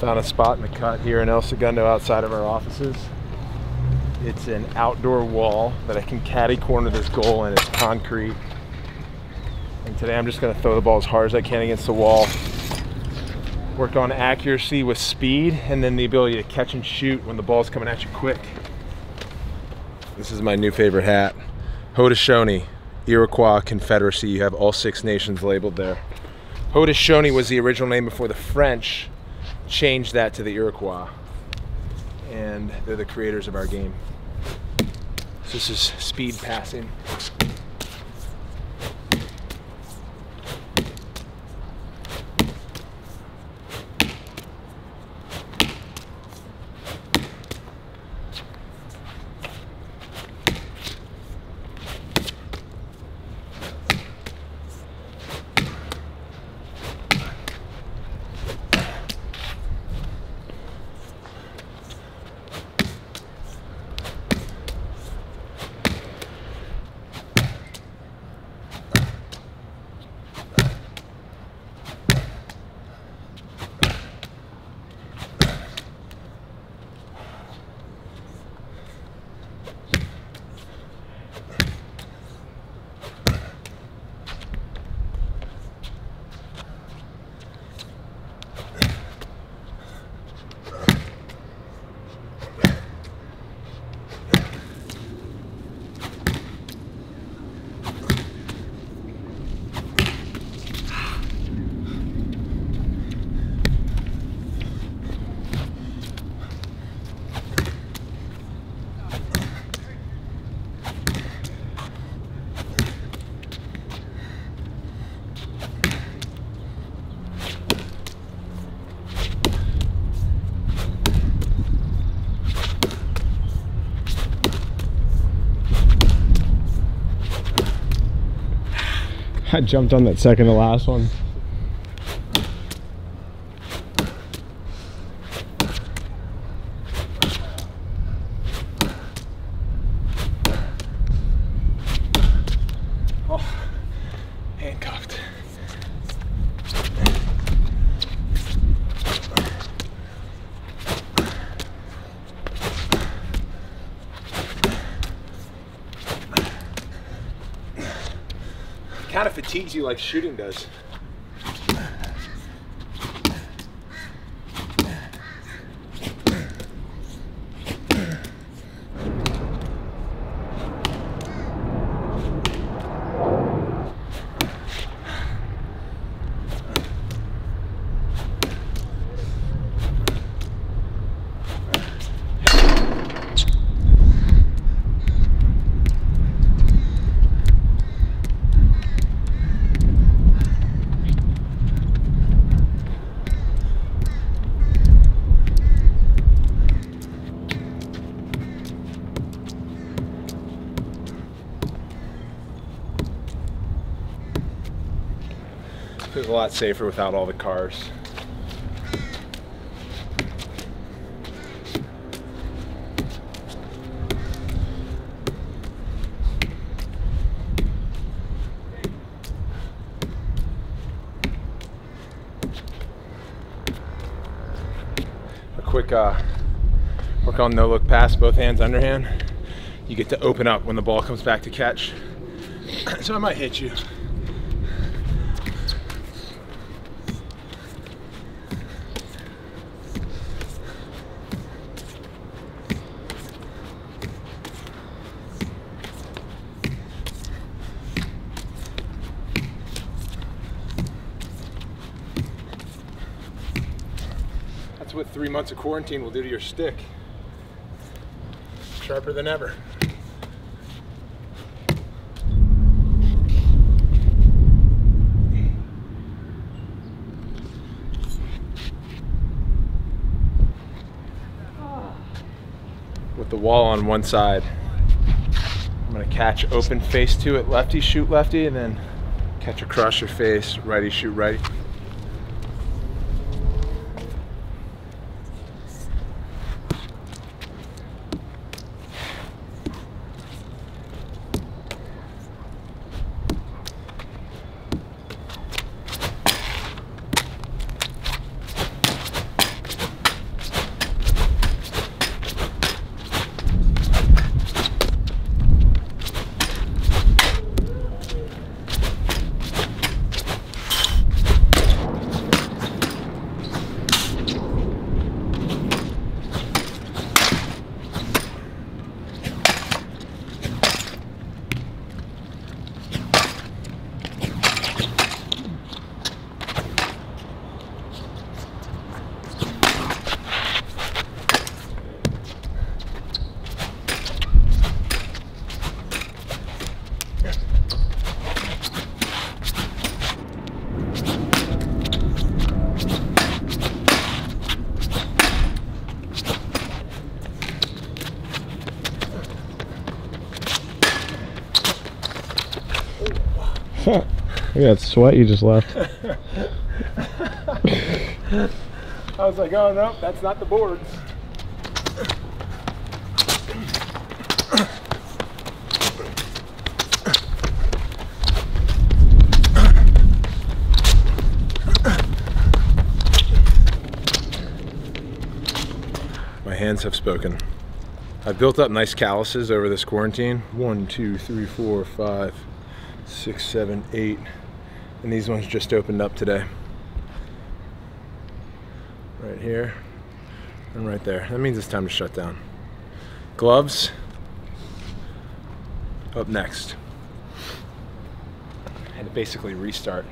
Found a spot in the cut here in El Segundo outside of our offices. It's an outdoor wall that I can caddy corner this goal and it's concrete. And today I'm just gonna throw the ball as hard as I can against the wall. Work on accuracy with speed and then the ability to catch and shoot when the ball's coming at you quick. This is my new favorite hat. Haudenosaunee, Iroquois Confederacy. You have all six nations labeled there. Haudenosaunee was the original name before the French changed that to the Iroquois. And they're the creators of our game. So this is speed passing. I jumped on that second to last one. Kind of fatigues you like shooting does. Feels a lot safer without all the cars. A quick uh, work on no look pass, both hands underhand. You get to open up when the ball comes back to catch. So I might hit you. That's what three months of quarantine will do to your stick. Sharper than ever. With the wall on one side, I'm gonna catch open face to it, lefty shoot lefty, and then catch across your face, righty shoot righty. Look at that sweat you just left. I was like, oh no, that's not the boards. My hands have spoken. I've built up nice calluses over this quarantine. One, two, three, four, five, six, seven, eight. And these ones just opened up today. Right here and right there. That means it's time to shut down. Gloves up next. And basically restart.